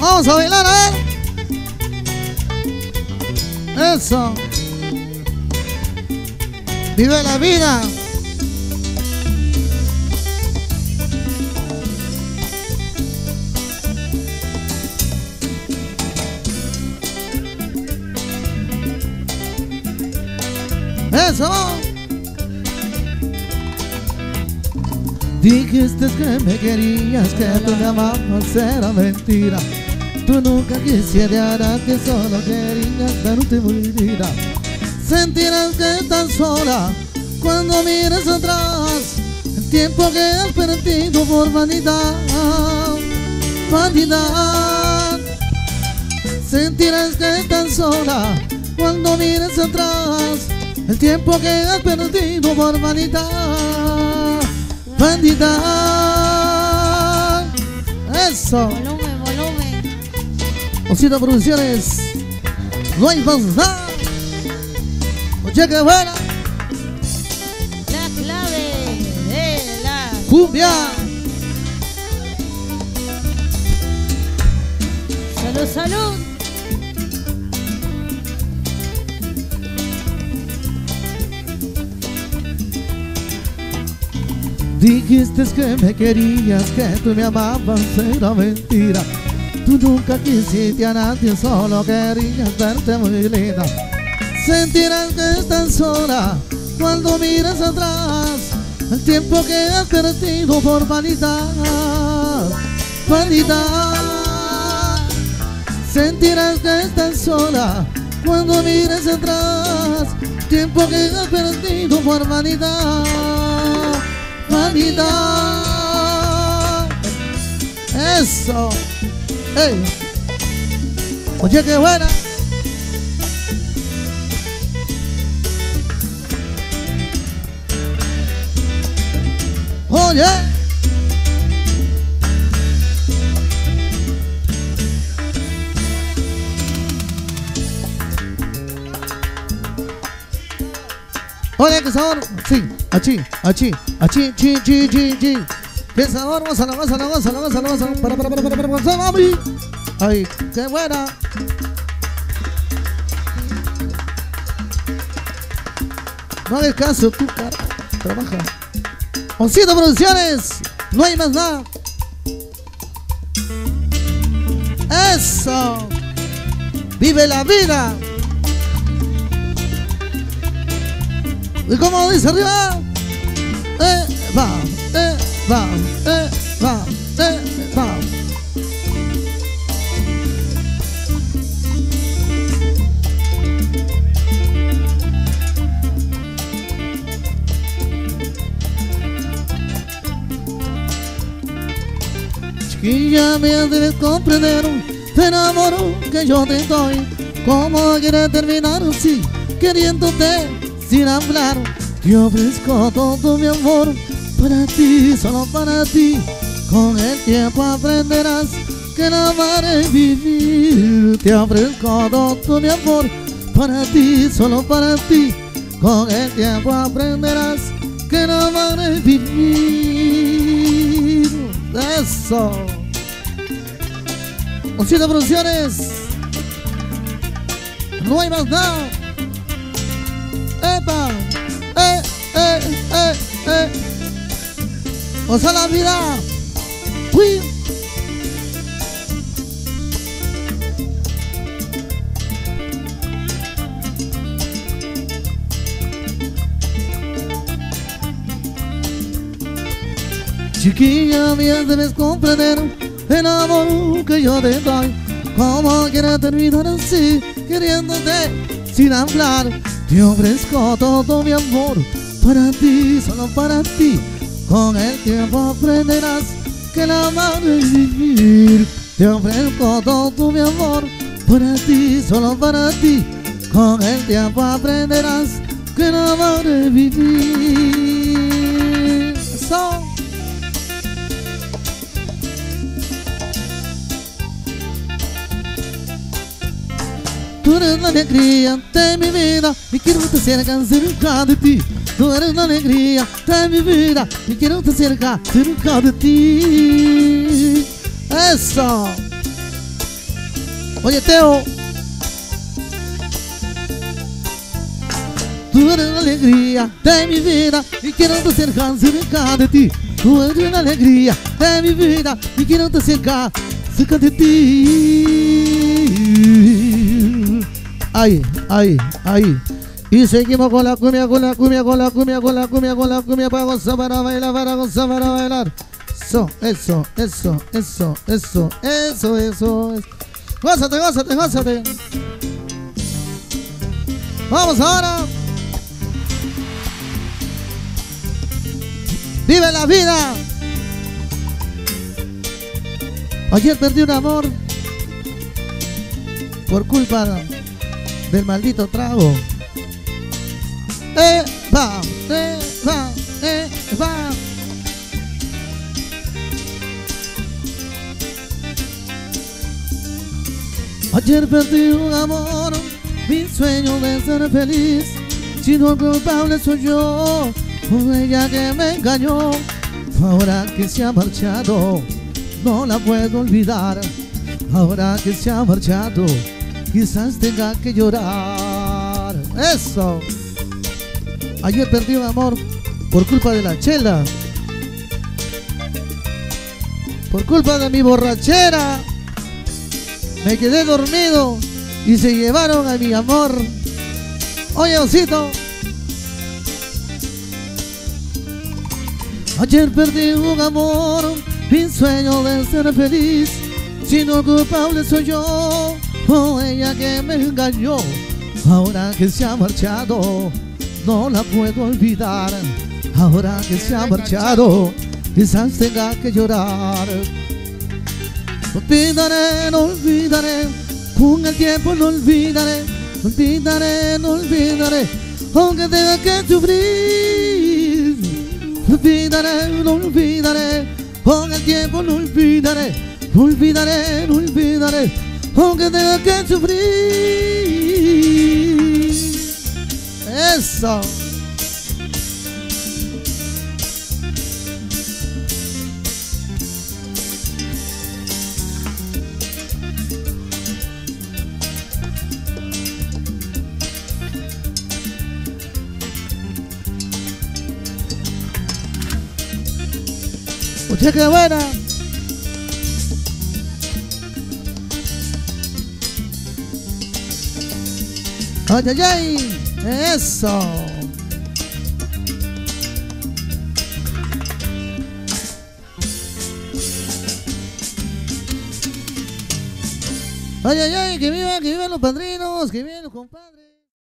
Vamos a bailar, a ver. Eso. Vive la vida. Eso. Dijiste que me querías, que tú me amabas, era mentira. Tú nunca quisieras que solo querías darte mi vida. Sentirás que estás sola cuando mires atrás. El tiempo que has perdido por vanidad, vanidad. Sentirás que estás sola cuando mires atrás. El tiempo que has perdido por vanidad, vanidad. Eso. Volumen, volumen. Osito Producciones. No hay nada. Oye, que buena. La clave de la Cumbia. salud, salud. Dijiste que me querías, que tú me amabas, era mentira. Tú nunca quisiste a nadie, solo querías verte muy linda. Sentirás que estás sola cuando miras atrás. El tiempo que has perdido por vanidad, vanidad. Sentirás que estás sola cuando mires atrás. Tiempo que has perdido por vanidad, vanidad. Eso. Ey. Oye, qué buena. Oye. Oye, qué sabor. Sí, achí, achí, achí, chi, chi, chi, chi. Qué sabor, gózalo, gózalo, gózalo, gózalo, gózalo. Para, para, para, para, para, gózalo, mami. Ay, qué buena. No hagas caso, tú, cara. Trabaja. Osito Producciones. No hay más nada. Eso. Vive la vida. ¿Y cómo dice arriba? Eh, va, eh, va, eh, va, eh, va. Chiquilla, me debes comprender, te enamoro que yo te doy. ¿Cómo quieres terminar así, queriéndote sin hablar? Te ofrezco todo mi amor para ti, solo para ti. Con el tiempo aprenderás que el amar es vivir. Te ofrezco todo mi amor para ti, solo para ti. Con el tiempo aprenderás que el amar es vivir. Eso. Osito Producciones. No hay más nada. ¡Epa! ¡Eh, eh, eh, la vida! ¡Uy! Chiquilla mía, debes comprender el amor que yo te doy. ¿Cómo quieres terminar así, queriéndote sin hablar? Te ofrezco todo mi amor para ti, solo para ti. Con el tiempo aprenderás que el amar es vivir. Te ofrezco todo mi amor para ti, solo para ti. Con el tiempo aprenderás que el amar es vivir. Eso. Tú eres la alegría de mi vida y quiero estar cerca de ti. Tú eres la alegría de mi vida y quiero estar cerca, cerca de ti. Eso. Oye, Teo. Tú eres la alegría de mi vida y quiero estar cerca, cerca de ti. Tú eres la alegría de mi vida y quiero estar cerca, cerca de ti. Ay, ay, ay. Y seguimos con la cumbia, con la cumbia, con la cumbia, con la cumbia, con la cumbia para gozar, para bailar, para gozar, para bailar. Eso, eso, eso, eso, eso, eso, eso. eso. Gózate, gózate, gózate. Vamos ahora. Vive la vida. Ayer perdí un amor por culpa del maldito trago. Eh, va, eh, va, eh, va. Ayer perdí un amor, mi sueño de ser feliz. Si no culpable soy yo, por ella que me engañó. Ahora que se ha marchado, no la puedo olvidar. Ahora que se ha marchado, quizás tenga que llorar. Eso. Ayer perdí un amor por culpa de la chela. Por culpa de mi borrachera. Me quedé dormido y se llevaron a mi amor. Oye, osito. Ayer perdí un amor, mi sueño de ser feliz. Si no culpable soy yo, o ella que me engañó. Ahora que se ha marchado, no la puedo olvidar. Ahora que se ha marchado, quizás tenga que llorar. No olvidaré, no olvidaré, con el tiempo no olvidaré, no olvidaré, no olvidaré, aunque tenga que sufrir. No olvidaré, no olvidaré, con el tiempo no olvidaré, no olvidaré, no olvidaré, aunque tenga que sufrir. Eso. Oye, qué buena. Ay, ay, ay. Eso. Ay, ay, ay, que vivan, que vivan los padrinos, que vivan los compadres.